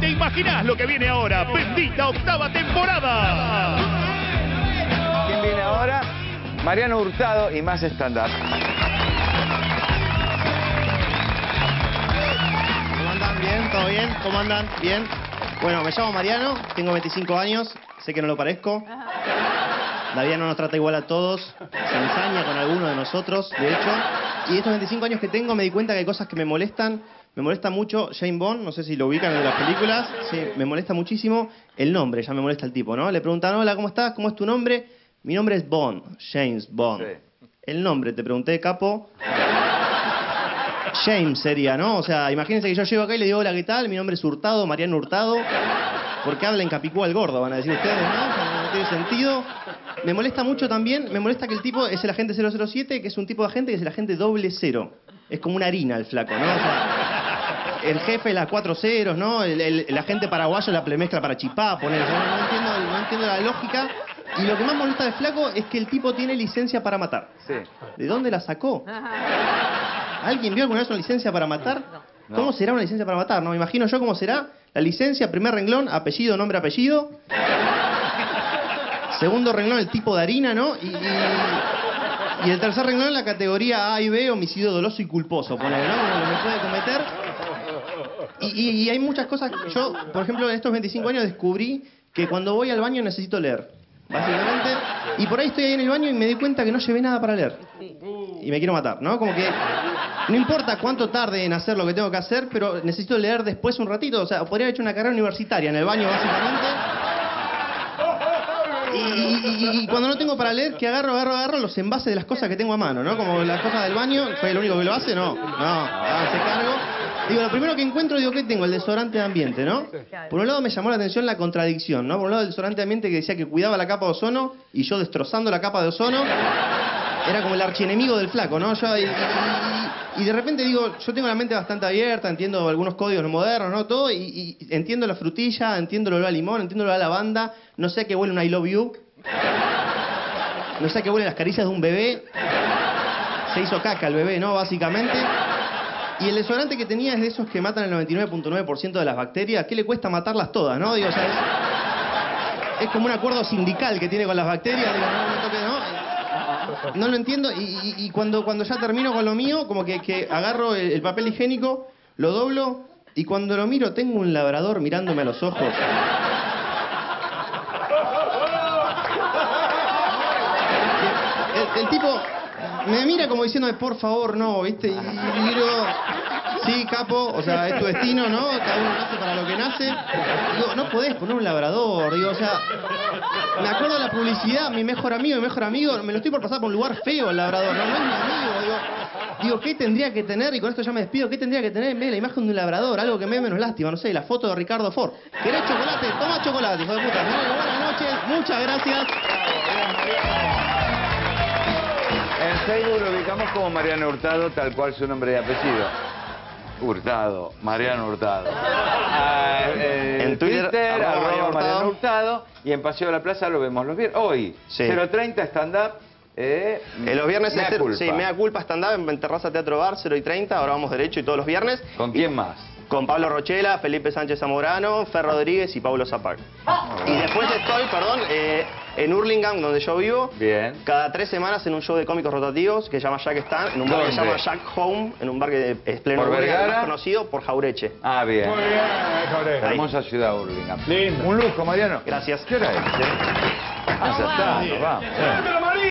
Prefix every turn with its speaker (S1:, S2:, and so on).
S1: te imaginás lo que viene ahora. Bendita octava temporada.
S2: ¿Quién viene ahora? Mariano Hurtado y más stand-up.
S3: ¿Cómo andan? ¿Bien? ¿Todo bien? ¿Cómo andan? ¿Bien? Bueno, me llamo Mariano, tengo 25 años, sé que no lo parezco. La vida no nos trata igual a todos, se ensaña con alguno de nosotros, de hecho. Y estos 25 años que tengo me di cuenta que hay cosas que me molestan. Me molesta mucho Jane Bond, no sé si lo ubican en las películas. Sí, me molesta muchísimo el nombre, ya me molesta el tipo, ¿no? Le preguntan, hola, ¿cómo estás? ¿Cómo es tu nombre? Mi nombre es Bond, James Bond.
S2: Sí.
S3: El nombre, te pregunté, capo. James sería, ¿no? O sea, imagínense que yo llego acá y le digo, hola, ¿qué tal? Mi nombre es Hurtado, Mariano Hurtado. Porque habla en Capicúa el gordo, van a decir ustedes, ¿no? O sea, no tiene sentido. Me molesta mucho también, me molesta que el tipo es el agente 007, que es un tipo de agente que es el agente doble cero. Es como una harina el flaco, ¿no? O sea, el jefe las cuatro ceros, ¿no? El, el- el agente paraguayo la mezcla para chipá, poner. No, no entiendo, no entiendo la lógica. Y lo que más molesta de flaco es que el tipo tiene licencia para matar.
S2: Sí.
S3: ¿De dónde la sacó? ¿Alguien vio alguna vez una licencia para matar?
S2: No.
S3: ¿Cómo será una licencia para matar? No, me imagino yo cómo será. La licencia, primer renglón, apellido, nombre, apellido. Segundo renglón, el tipo de harina, ¿no? Y, y- y el tercer renglón, la categoría A y B, homicidio doloso y culposo, ponele, ¿no? Lo que puede cometer. Y, hay muchas cosas. Yo, por ejemplo, en estos 25 años descubrí que cuando voy al baño necesito leer. Básicamente. Y por ahí estoy ahí en el baño y me di cuenta que no llevé nada para leer. Y me quiero matar, ¿no? Como que no importa cuánto tarde en hacer lo que tengo que hacer, pero necesito leer después un ratito. O sea, podría haber hecho una carrera universitaria en el baño, básicamente. Y, cuando no tengo para leer, que agarro, agarro, agarro los envases de las cosas que tengo a mano, ¿no? Como las cosas del baño, ¿soy el único que lo hace? No, no, háganse cargo. Digo, lo primero que encuentro, digo, ¿qué tengo? El desodorante de ambiente, ¿no? Por un lado me llamó la atención la contradicción, ¿no? Por un lado el desodorante de ambiente que decía que cuidaba la capa de ozono y yo destrozando la capa de ozono. Era como el archienemigo del flaco, ¿no? Yo, y, y- de repente digo, yo tengo la mente bastante abierta, entiendo algunos códigos modernos, ¿no? Todo, y, y entiendo la frutilla, entiendo el olor a limón, entiendo el olor a lavanda, no sé a qué huele un I love you, no sé a qué huelen las caricias de un bebé. Se hizo caca el bebé, ¿no? Básicamente. Y el desodorante que tenía es de esos que matan el 99.9% de las bacterias. ¿Qué le cuesta matarlas todas, no? Digo, es, como un acuerdo sindical que tiene con las bacterias. Digo, no, no toque, ¿no? No lo entiendo. Y, cuando, cuando ya termino con lo mío, como que, agarro el, el papel higiénico, lo doblo, y cuando lo miro, tengo un labrador mirándome a los ojos. El tipo me mira como diciéndome, por favor, no, ¿viste? Y, miro, sí, capo, o sea, es tu destino, ¿no? Cada uno nace para lo que nace. Digo, no podés poner un labrador, digo, o sea, me acuerdo de la publicidad, mi mejor amigo, mi mejor amigo, me lo estoy por pasar por un lugar feo el labrador, no, no es mi amigo, digo. Digo, ¿qué tendría que tener? Y con esto ya me despido, ¿qué tendría que tener en la imagen de un labrador? Algo que me dé menos lástima, no sé, la foto de Ricardo Ford. ¿Querés chocolate? Toma chocolate, hijo de. Buenas noches, muchas gracias.
S2: Facebook lo ubicamos como Mariano Hurtado, tal cual su nombre y apellido. Hurtado, Mariano Hurtado. Ah, eh,
S3: En Twitter, arroba
S2: arroba
S3: Mariano
S2: Mariano
S3: Hurtado.
S2: Y en Paseo de la Plaza lo vemos los viernes. Hoy,
S3: Sí.
S2: 0.30 stand-up. Eh,
S3: Eh, los viernes
S2: Mea
S3: es
S2: culpa.
S3: Sí, mea culpa stand-up en Terraza Teatro Bar, 0 y 30, ahora vamos derecho y todos los viernes.
S2: ¿Con quién más?
S3: Con Pablo Rochela, Felipe Sánchez Zamorano, Fer Rodríguez y Pablo Zapac. Y después estoy, perdón, eh, en Hurlingham, donde yo vivo.
S2: Bien.
S3: Cada tres semanas en un show de cómicos rotativos que se llama Jack Stan, en un bar que se llama Jack Home, en un bar que es pleno
S2: ¿Por
S3: Hurlingham,
S2: Vergara?
S3: más conocido por Jaureche.
S2: Ah, bien.
S4: Muy bien, Jorge.
S2: Hermosa ciudad, Burlingame.
S4: Lindo.
S2: Un lujo, Mariano.
S3: Gracias.
S2: ¿Qué hora es? Ah, ya está, nos vamos.